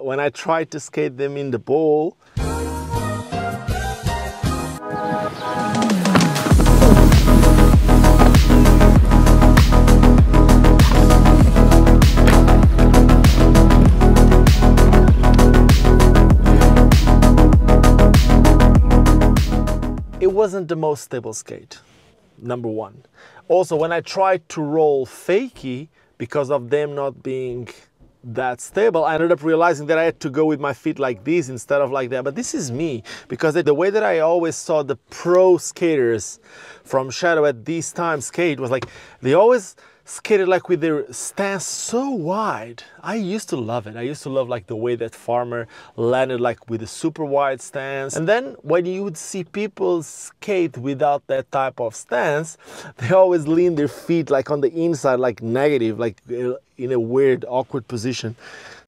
When I tried to skate them in the bowl, it wasn't the most stable skate, number one. Also, when I tried to roll fakie, because of them not being that stable, I ended up realizing that I had to go with my feet like this instead of like that. But this is me, because the way that I always saw the pro skaters from Shadow at this time skate was like, they always skated like with their stance so wide. I used to love it. I used to love like the way that farmer landed like with a super wide stance. And then when you would see people skate without that type of stance, they always lean their feet like on the inside, like negative, like uh, in a weird, awkward position.